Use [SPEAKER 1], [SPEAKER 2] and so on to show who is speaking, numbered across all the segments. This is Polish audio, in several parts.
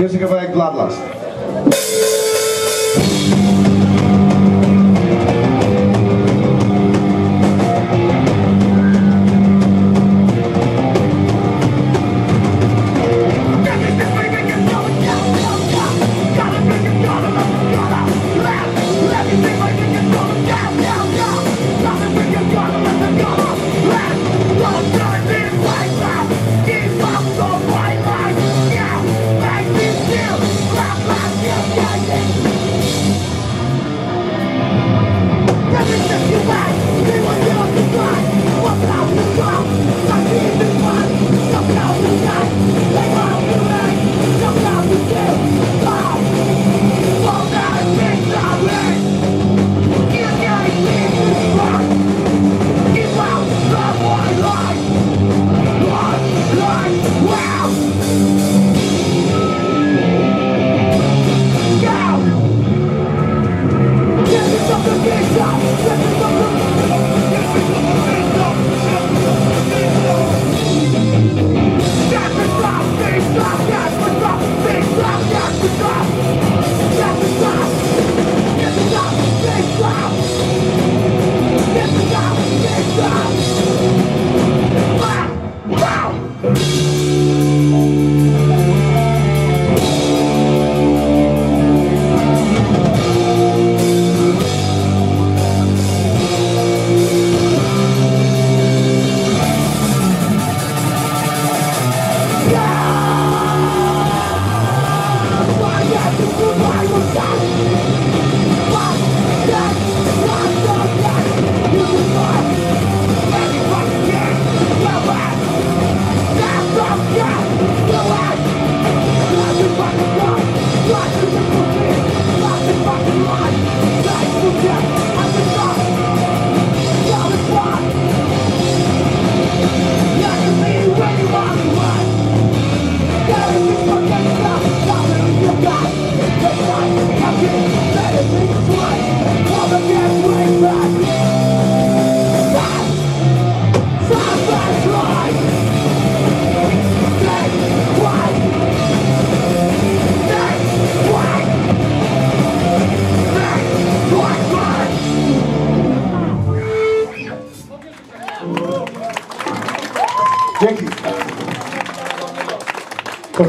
[SPEAKER 1] Piesenka jak Bloodlust.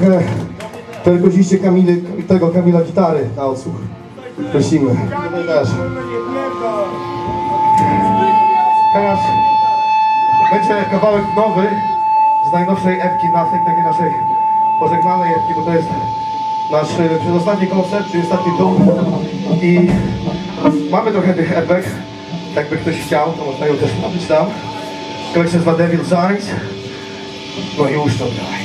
[SPEAKER 1] Trochę perkusiście Kamily, tego Kamila gitary na odsłuch. Prosimy. Teraz będzie kawałek nowy z najnowszej epki Nothing, takiej naszej pożegnalnej epki, bo to jest nasz e, przedostatni koncert, czyli ostatni dom i mamy trochę tych epek, jakby ktoś chciał, to można ją też nabyć tam. Koleś się nazywa Devil's Eyes, no i uszczą dalej.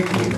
[SPEAKER 1] Dzięki. Dzięki,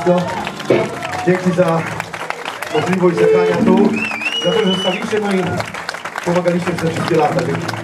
[SPEAKER 2] wszystko. Dzięki za możliwość zagrania tu. Za to, że zostawiliście no i pomagaliście przez wszystkie lata. Dzięki.